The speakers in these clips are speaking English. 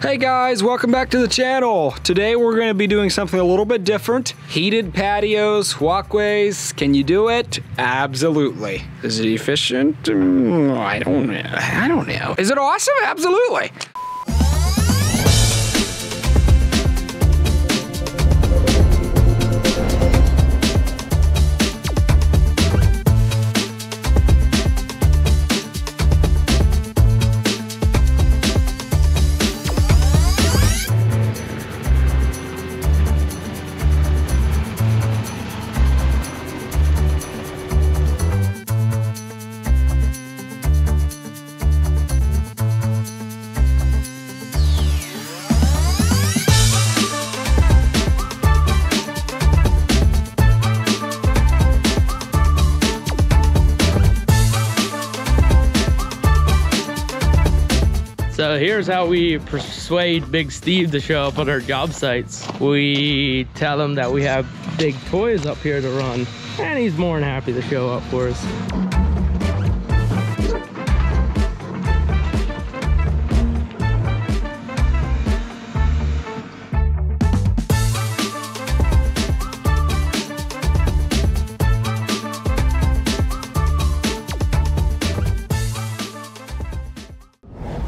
Hey guys, welcome back to the channel. Today we're going to be doing something a little bit different. Heated patios, walkways, can you do it? Absolutely. Is it efficient? Mm, I don't know. I don't know. Is it awesome? Absolutely. Here's how we persuade Big Steve to show up at our job sites. We tell him that we have big toys up here to run, and he's more than happy to show up for us.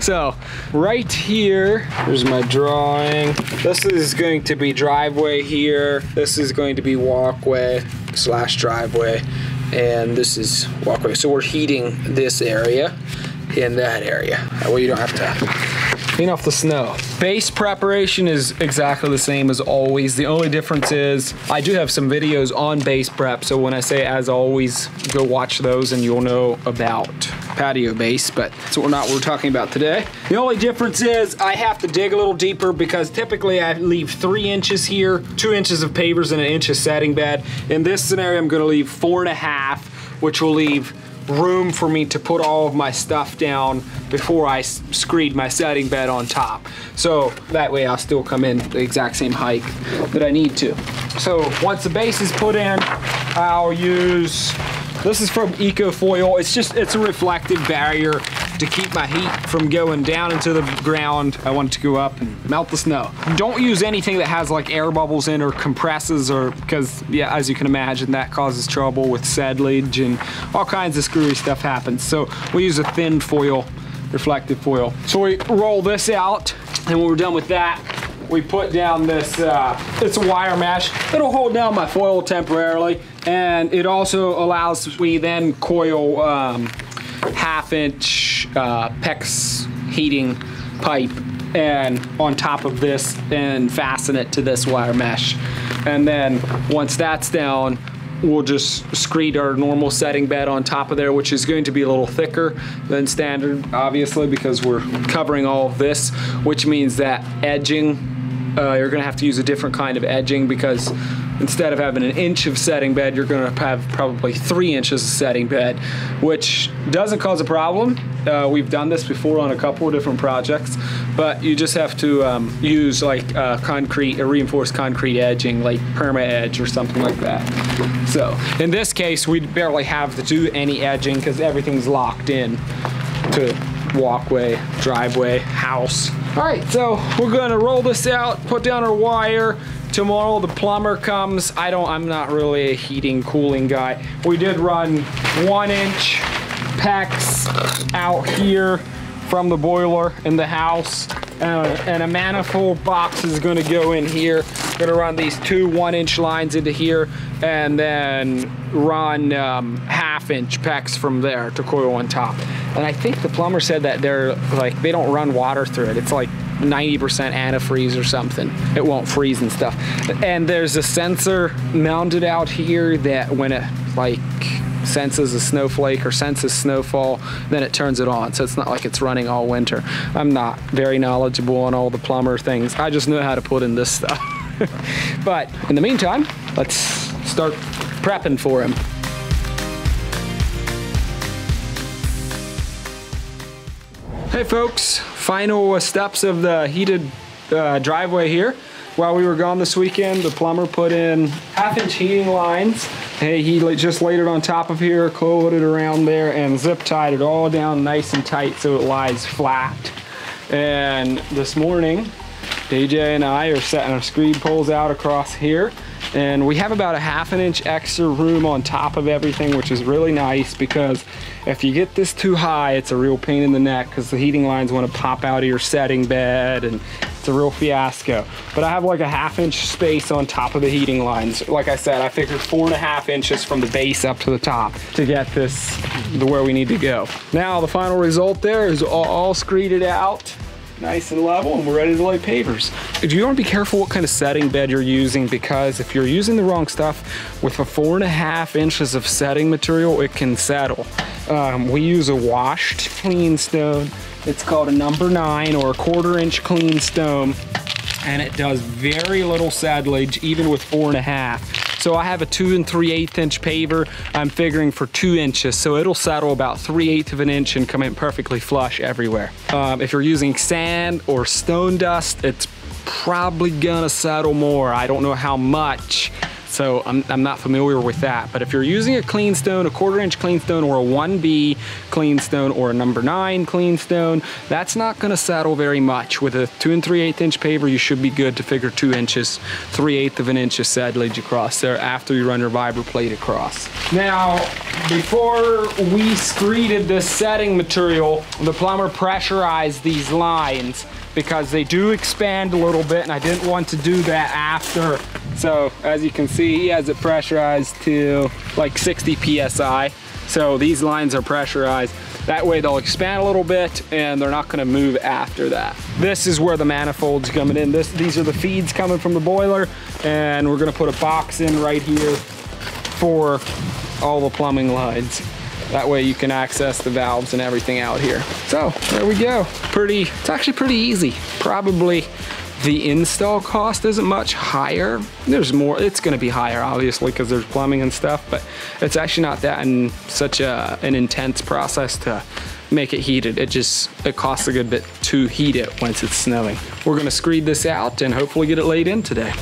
So, right here, there's my drawing. This is going to be driveway here. This is going to be walkway slash driveway. And this is walkway. So we're heating this area in that area. That way you don't have to clean off the snow. Base preparation is exactly the same as always. The only difference is I do have some videos on base prep. So when I say as always, go watch those and you'll know about patio base, but that's what we're not what we're talking about today. The only difference is I have to dig a little deeper because typically I leave three inches here, two inches of pavers and an inch of setting bed. In this scenario, I'm gonna leave four and a half, which will leave room for me to put all of my stuff down before I screed my setting bed on top. So that way I'll still come in the exact same height that I need to. So once the base is put in, I'll use this is from Ecofoil. It's just, it's a reflective barrier to keep my heat from going down into the ground. I want it to go up and melt the snow. Don't use anything that has like air bubbles in or compresses or, because yeah, as you can imagine, that causes trouble with settlage and all kinds of screwy stuff happens. So we use a thin foil, reflective foil. So we roll this out and when we're done with that, we put down this, uh, it's a wire mesh. It'll hold down my foil temporarily. And it also allows, we then coil um, half inch uh, PEX heating pipe and on top of this and fasten it to this wire mesh. And then once that's down, we'll just screed our normal setting bed on top of there, which is going to be a little thicker than standard, obviously, because we're covering all of this, which means that edging uh, you're gonna have to use a different kind of edging because instead of having an inch of setting bed, you're gonna have probably three inches of setting bed, which doesn't cause a problem. Uh, we've done this before on a couple of different projects, but you just have to um, use like uh, concrete, a reinforced concrete edging, like perma edge or something like that. So in this case, we barely have to do any edging because everything's locked in to walkway, driveway, house. All right, so we're gonna roll this out, put down our wire. Tomorrow the plumber comes. I don't, I'm not really a heating, cooling guy. We did run one inch PEX out here from the boiler in the house. Uh, and a manifold box is gonna go in here. Gonna run these two one inch lines into here and then run um, half inch PEX from there to coil on top. And I think the plumber said that they're like, they don't run water through it. It's like 90% antifreeze or something. It won't freeze and stuff. And there's a sensor mounted out here that when it like senses a snowflake or senses snowfall, then it turns it on. So it's not like it's running all winter. I'm not very knowledgeable on all the plumber things. I just know how to put in this stuff. but in the meantime, let's start prepping for him. Hey folks, final steps of the heated uh, driveway here. While we were gone this weekend, the plumber put in half inch heating lines. Hey, he just laid it on top of here, coiled it around there and zip tied it all down nice and tight so it lies flat. And this morning, DJ and I are setting our screed poles out across here. And we have about a half an inch extra room on top of everything, which is really nice because if you get this too high, it's a real pain in the neck because the heating lines want to pop out of your setting bed and it's a real fiasco. But I have like a half inch space on top of the heating lines. Like I said, I figured four and a half inches from the base up to the top to get this the where we need to go. Now the final result there is all, all screeded out nice and level and we're ready to lay pavers. You want to be careful what kind of setting bed you're using because if you're using the wrong stuff with a four and a half inches of setting material, it can settle. Um, we use a washed clean stone. It's called a number nine or a quarter inch clean stone and it does very little settlage even with four and a half. So I have a two and three eighth inch paver. I'm figuring for two inches. So it'll settle about three eighths of an inch and come in perfectly flush everywhere. Um, if you're using sand or stone dust, it's probably gonna settle more. I don't know how much. So I'm, I'm not familiar with that. But if you're using a clean stone, a quarter inch clean stone or a 1B clean stone or a number nine clean stone, that's not gonna settle very much. With a two and three eighth inch paver, you should be good to figure two inches, three eighth of an inch of settlage across there after you run your vibra plate across. Now, before we screeded this setting material, the plumber pressurized these lines because they do expand a little bit and I didn't want to do that after. So as you can see, he has it pressurized to like 60 PSI. So these lines are pressurized. That way they'll expand a little bit and they're not gonna move after that. This is where the manifold's coming in. This, these are the feeds coming from the boiler and we're gonna put a box in right here for all the plumbing lines. That way you can access the valves and everything out here. So there we go. Pretty, it's actually pretty easy. Probably the install cost isn't much higher. There's more, it's gonna be higher obviously because there's plumbing and stuff, but it's actually not that in such a, an intense process to make it heated. It just, it costs a good bit to heat it once it's snowing. We're gonna screed this out and hopefully get it laid in today.